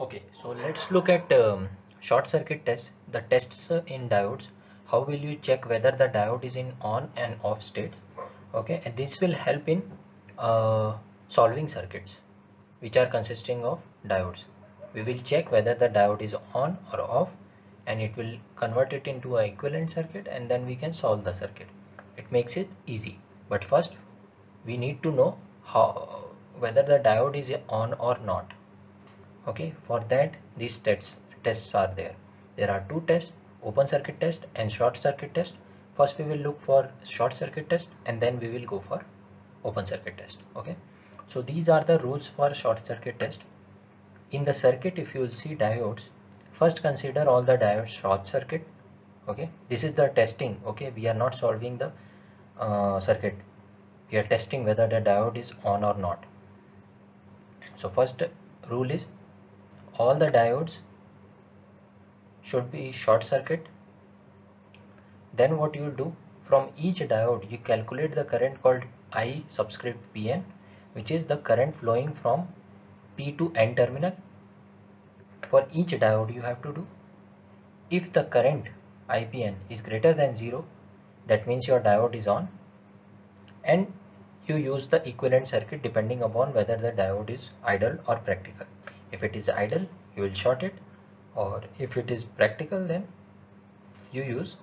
Okay, so let's look at um, short circuit test. The tests in diodes. How will you check whether the diode is in on and off state? Okay, and this will help in uh, solving circuits which are consisting of diodes. We will check whether the diode is on or off and it will convert it into a equivalent circuit and then we can solve the circuit. It makes it easy. But first we need to know how whether the diode is on or not okay for that these tests tests are there. There are two tests open circuit test and short circuit test. First we will look for short circuit test and then we will go for open circuit test. Okay? So these are the rules for short circuit test. In the circuit if you will see diodes first consider all the diodes short circuit. Okay? This is the testing. Okay? We are not solving the uh, circuit. We are testing whether the diode is on or not. So first rule is all the diodes should be short circuit. Then what you do from each diode you calculate the current called I subscript Pn which is the current flowing from P to N terminal. For each diode you have to do if the current IPN is greater than 0 that means your diode is on and you use the equivalent circuit depending upon whether the diode is idle or practical if it is idle you will short it. Or if it is practical then you use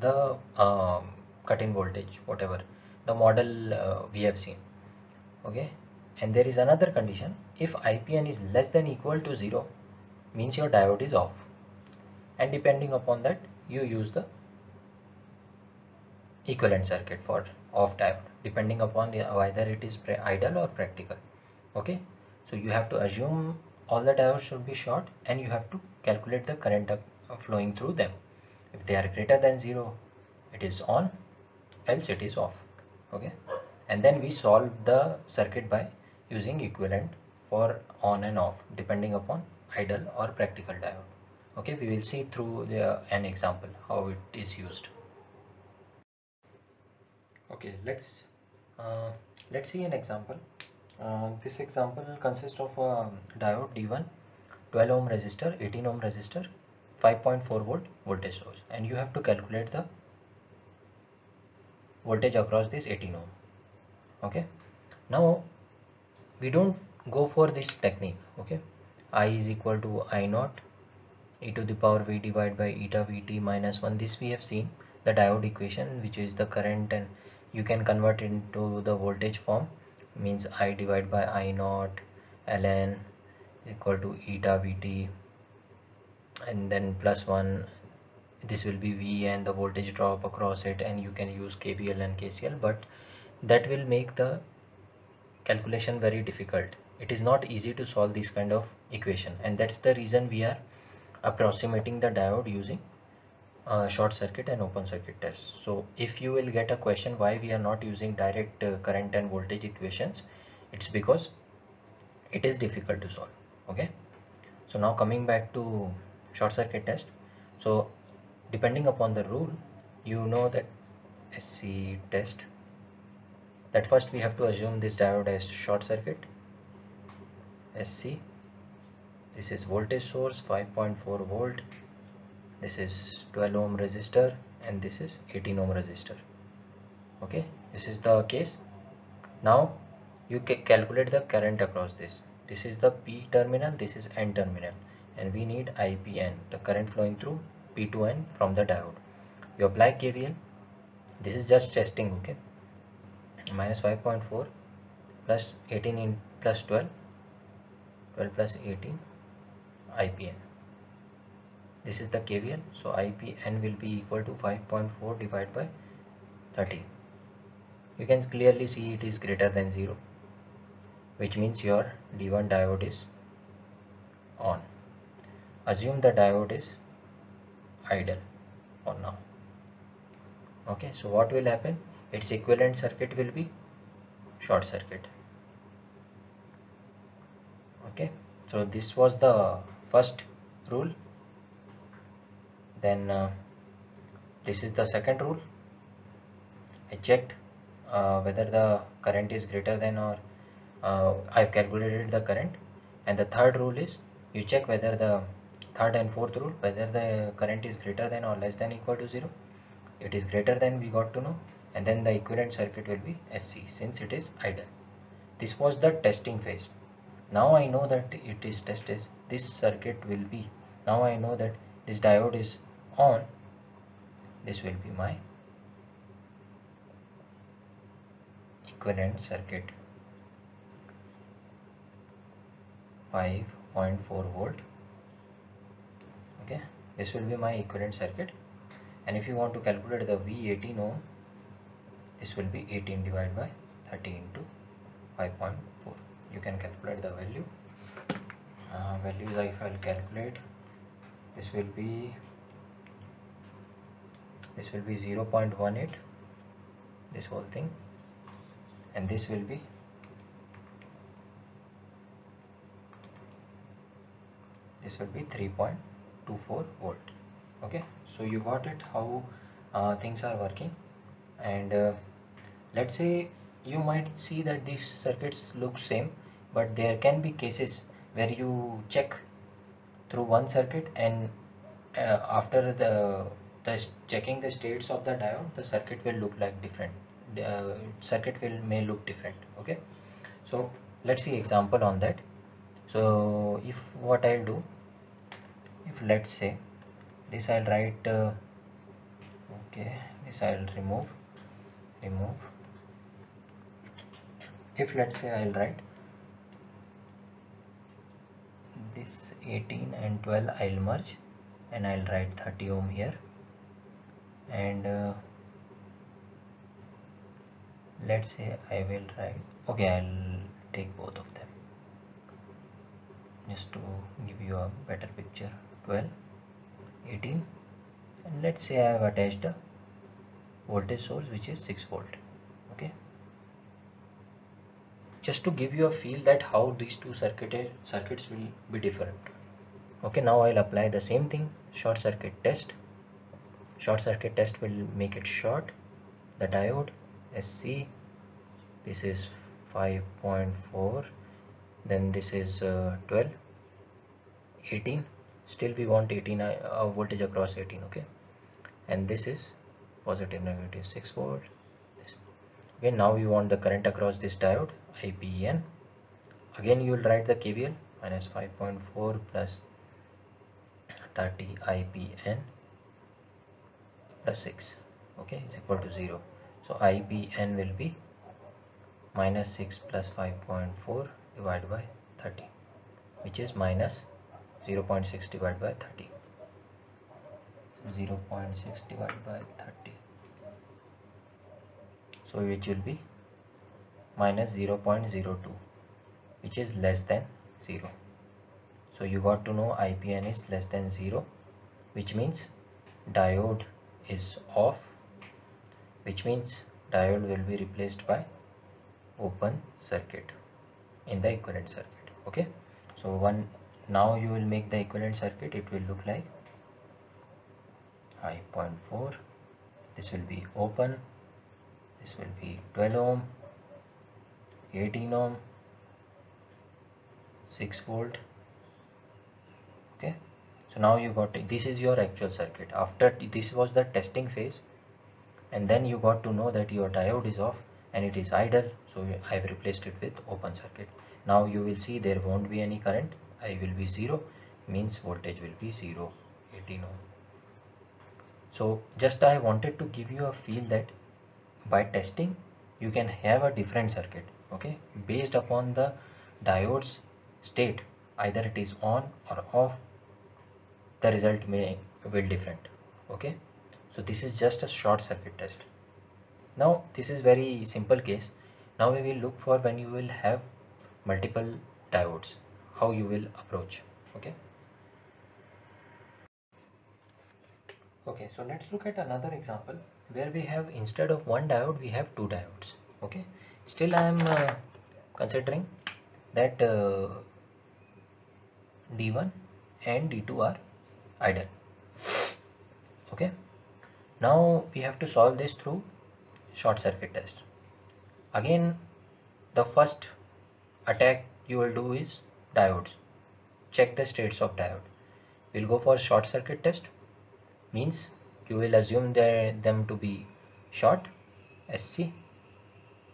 the um, cut-in voltage whatever the model uh, we have seen. Okay? And there is another condition. If IPN is less than equal to 0 means your diode is off. And depending upon that you use the equivalent circuit for off diode depending upon the, whether it is idle or practical. Okay so you have to assume all the diodes should be short and you have to calculate the current flowing through them. If they are greater than 0 it is on else it is off. Okay? And then we solve the circuit by using equivalent for on and off depending upon idle or practical diode. Okay? We will see through the, an example how it is used. Okay let's uh, let's see an example this example consists of a diode D1 12 ohm resistor 18 ohm resistor 5.4 volt voltage source. And you have to calculate the voltage across this 18 ohm. Okay? Now we don't go for this technique. Okay? I is equal to i naught e to the power v divided by eta vt minus 1 this we have seen the diode equation which is the current and you can convert into the voltage form means I divided by I naught ln equal to eta Vt and then plus 1 this will be V and the voltage drop across it and you can use KVL and KCL but that will make the calculation very difficult. It is not easy to solve this kind of equation and that's the reason we are approximating the diode using short circuit and open circuit test. So if you will get a question why we are not using direct uh, current and voltage equations it's because it is difficult to solve okay? So now coming back to short circuit test. So depending upon the rule you know that SC test that first we have to assume this diode as short circuit. SC this is voltage source 5.4 volt this is 12 ohm resistor and this is 18 ohm resistor. Okay? This is the case. Now you can calculate the current across this. This is the p terminal this is n terminal. And we need ipn the current flowing through p to n from the diode. You apply kvl this is just testing okay? Minus 5.4 plus 18 in plus 12 12 plus 18 ipn this is the KVL so IPN will be equal to 5.4 divided by 30 you can clearly see it is greater than 0 which means your D1 diode is on. Assume the diode is idle for now. Okay so what will happen? Its equivalent circuit will be short circuit. Okay so this was the first rule then uh, this is the second rule. I checked uh, whether the current is greater than or uh, I've calculated the current. And the third rule is you check whether the third and fourth rule whether the current is greater than or less than equal to 0 it is greater than we got to know and then the equivalent circuit will be SC since it is idle. This was the testing phase. Now I know that it is tested. This circuit will be. Now I know that this diode is on this will be my equivalent circuit. 5.4 volt. Okay this will be my equivalent circuit. And if you want to calculate the V18 ohm this will be 18 divided by 30 into 5.4 you can calculate the value. Uh, values if I'll calculate this will be this will be 0.18 this whole thing. And this will be this will be 3.24 volt. Okay? So you got it how uh, things are working. And uh, let's say you might see that these circuits look same but there can be cases where you check through one circuit and uh, after the, the checking the states of the diode the circuit will look like different. Uh, circuit will may look different okay? So let's see example on that. So if what I'll do if let's say this I'll write uh, okay this I'll remove remove. If let's say I'll write this 18 and 12 I'll merge and I'll write 30 ohm here and uh, let's say I will write okay I'll take both of them. Just to give you a better picture. 12 18 and let's say I have attached a voltage source which is 6 volt okay? Just to give you a feel that how these two circuit circuits will be different. Okay now I'll apply the same thing short circuit test short circuit test will make it short. The diode SC this is 5.4 then this is uh, 12 18 still we want 18 uh, voltage across 18 okay? And this is positive negative 6 volt. Okay now we want the current across this diode IPN again you will write the KVL minus 5.4 plus 30 IPN plus 6 okay is equal to 0 so IPN will be minus 6 plus 5.4 divided by 30 which is minus 0 0.6 divided by 30 0 0.6 divided by 30 so which will be minus 0 0.02 which is less than 0 so you got to know IPN is less than 0 which means diode is off which means diode will be replaced by open circuit in the equivalent circuit okay? So one now you will make the equivalent circuit it will look like point 4 this will be open this will be 12 ohm 18 ohm 6 volt now you got this is your actual circuit. After this was the testing phase and then you got to know that your diode is off and it is idle so I have replaced it with open circuit. Now you will see there won't be any current I will be 0 means voltage will be 0 18 ohm. So just I wanted to give you a feel that by testing you can have a different circuit okay? Based upon the diodes state either it is on or off the result may will different okay? So this is just a short circuit test. Now this is very simple case. Now we will look for when you will have multiple diodes how you will approach okay? Okay so let's look at another example where we have instead of one diode we have two diodes okay? Still I am uh, considering that uh, D1 and D2 are idle okay? Now we have to solve this through short circuit test. Again the first attack you will do is diodes. Check the states of diode. We'll go for short circuit test. Means you will assume them to be short. SC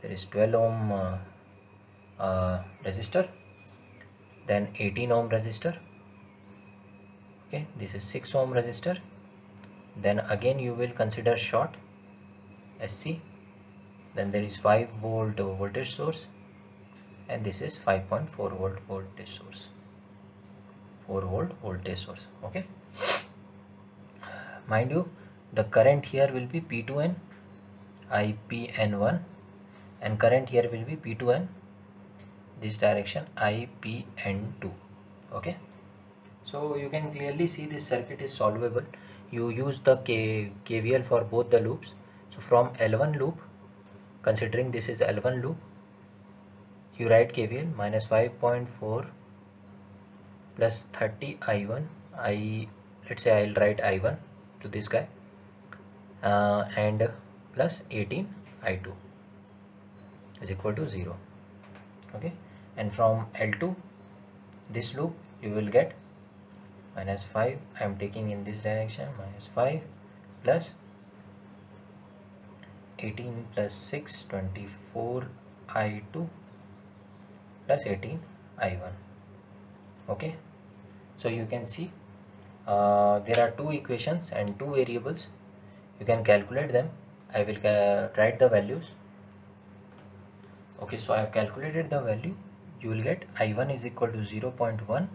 there is 12 ohm uh, uh, resistor. Then 18 ohm resistor okay this is 6 ohm resistor. Then again you will consider short SC then there is 5 volt voltage source and this is 5.4 volt voltage source. 4 volt voltage source okay. Mind you the current here will be P2N IPN1 and current here will be P2N this direction IPN2 okay so you can clearly see this circuit is solvable. You use the K KVL for both the loops. So from L1 loop considering this is L1 loop you write KVL minus 5.4 plus 30 I1 I let's say I'll write I1 to this guy uh, and plus 18 I2 is equal to 0 okay? And from L2 this loop you will get minus 5 I am taking in this direction minus 5 plus 18 plus 6 24 I2 plus 18 I1 okay? So you can see uh, there are two equations and two variables. You can calculate them. I will write the values. Okay? So I have calculated the value. You will get I1 is equal to 0 0.1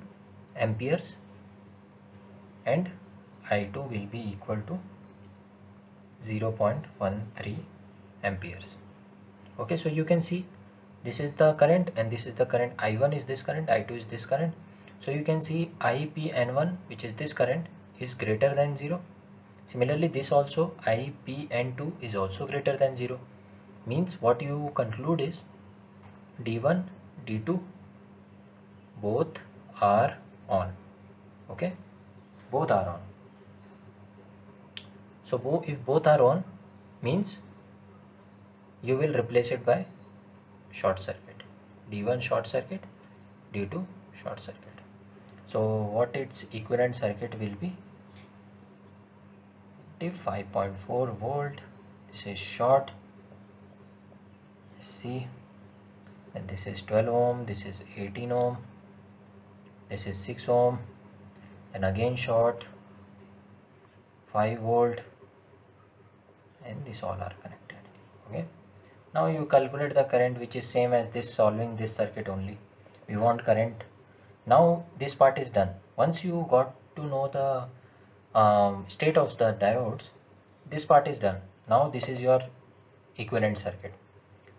amperes and I2 will be equal to 0 0.13 amperes. Okay so you can see this is the current and this is the current. I1 is this current I2 is this current. So you can see IPN1 which is this current is greater than 0 similarly this also IPN2 is also greater than 0 means what you conclude is D1 D2 both are on. Okay both are on. So if both are on means you will replace it by short circuit. D1 short circuit D2 short circuit. So what its equivalent circuit will be? 5.4 volt this is short see and this is 12 ohm this is 18 ohm this is 6 ohm and again short 5 volt and this all are connected okay? Now you calculate the current which is same as this solving this circuit only. We want current. Now this part is done. Once you got to know the um, state of the diodes this part is done. Now this is your equivalent circuit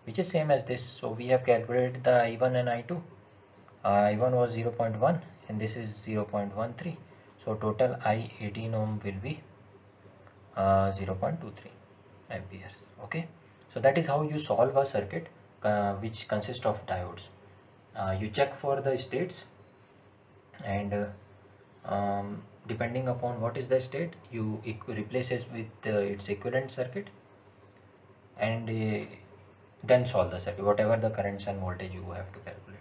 which is same as this. So we have calculated the i1 and i2 uh, i1 was 0 0.1 and this is 0 0.13 so total i 18 ohm will be uh, 0 0.23 amperes okay? So that is how you solve a circuit uh, which consists of diodes. Uh, you check for the states and uh, um, depending upon what is the state you replace it with uh, its equivalent circuit and uh, then solve the circuit whatever the currents and voltage you have to calculate